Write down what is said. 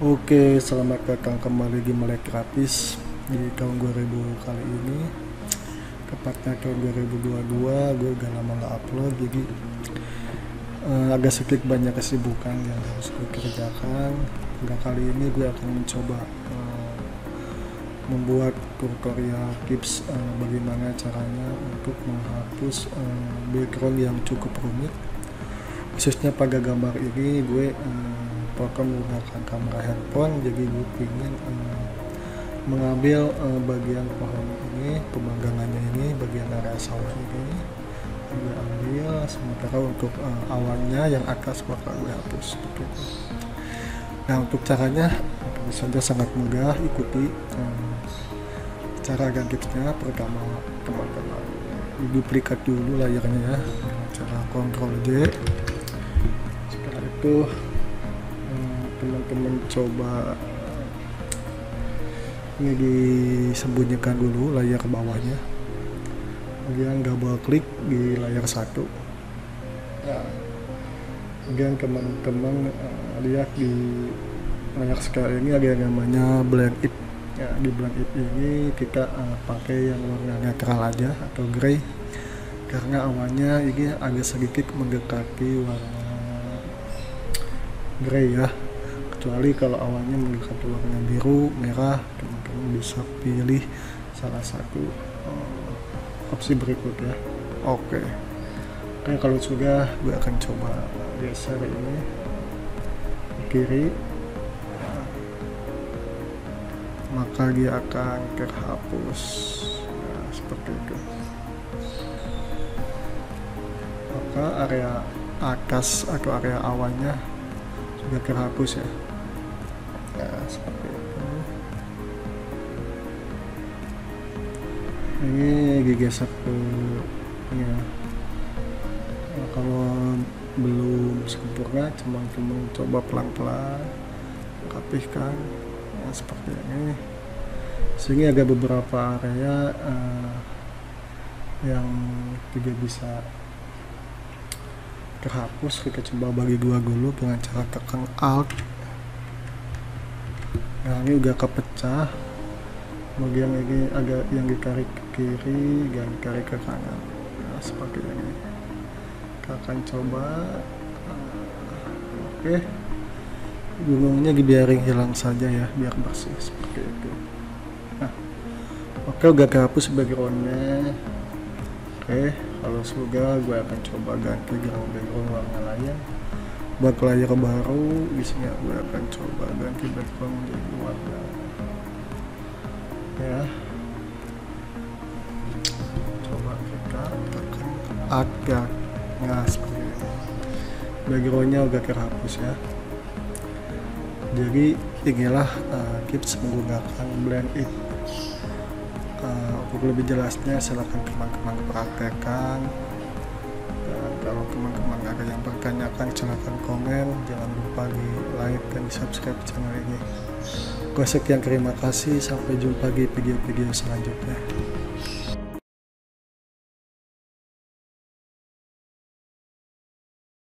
Oke, selamat datang kembali di Melek Gratis di tahun 2000 kali ini. Tepatnya tahun 2022, gue udah lama nggak upload, jadi eh, agak sedikit banyak kesibukan yang harus gue kerjakan. Hingga kali ini gue akan mencoba eh, membuat tutorial tips eh, bagaimana caranya untuk menghapus eh, background yang cukup rumit. Khususnya pada gambar ini gue eh, program menggunakan kamera handphone jadi gue ingin eh, mengambil eh, bagian pohon ini pemanggangannya ini bagian area sawah ini. Gue ambil sementara untuk eh, awannya yang atas bakal gue hapus seperti nah untuk caranya tentu saja sangat mudah ikuti eh, cara tipsnya pertama teman-teman. Duplikat dulu layarnya ya cara Ctrl J. Setelah itu teman-teman coba ini disembunyikan dulu layar bawahnya. Kemudian double klik di layar satu. Ya. kemudian teman-teman eh, lihat di layar sekarang ini ada yang namanya blend it ya. Di blend it ini kita eh, pakai yang warna netral aja atau grey. Karena awannya ini agak sedikit mendekati warna grey ya kecuali kalau awannya mendekati warna biru merah teman-teman bisa pilih salah satu eh, opsi berikut ya oke. Oke kalau sudah gue akan coba geser ini ke kiri. Maka dia akan terhapus. Nah, seperti itu. Maka area atas atau area awannya sudah terhapus ya? Ya seperti itu. Ini digeser ke ya. Nah, kalau belum sempurna teman-teman coba pelan-pelan rapihkan. Ya, seperti ini. Sehingga ada beberapa area eh, yang tidak bisa terhapus kita coba bagi dua dulu dengan cara tekan alt nah ini udah kepecah. Bagian ini agak yang ditarik ke kiri dan ditarik ke kanan. Nah, seperti ini. Kita akan coba. Oke. Gunungnya dibiarin hilang saja ya biar bersih seperti itu. Nah oke udah kehapus backgroundnya oke kalau sudah gue akan coba ganti ground background warna lain. Buat layar baru biasanya gue akan coba ganti background jadi warna ya. Coba kita tekan agak nah seperti ini backgroundnya udah terhapus ya. Jadi inilah uh, tips menggunakan blend it untuk lebih jelasnya silahkan teman-teman praktekkan dan kalau teman-teman ada yang bertanyakan silahkan komen. Jangan lupa di like dan di subscribe channel ini. Gue sekian terima kasih. Sampai jumpa di video-video selanjutnya